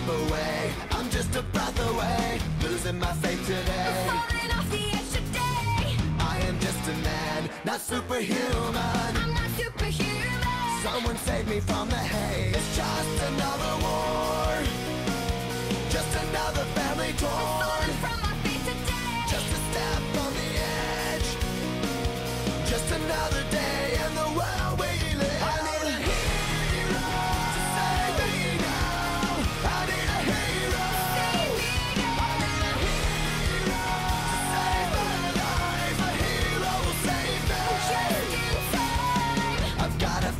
step away. I'm just a breath away. Losing my faith today. Falling off the edge today. I am just a man, not superhuman. I'm not superhuman. Someone save me from the hate It's just another war. Just another family torn. from my faith today. Just a step on the edge. Just another day.